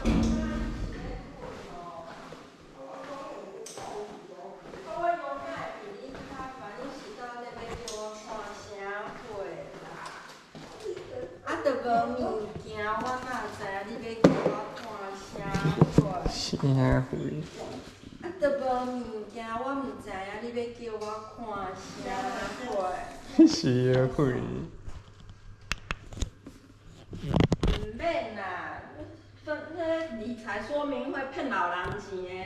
啊，都无物件，我哪知影你要叫我看啥货？啥货？啊，都无物件，我毋知影你要叫我看啥货？啥货？毋免啦，那理财说明会骗老人钱。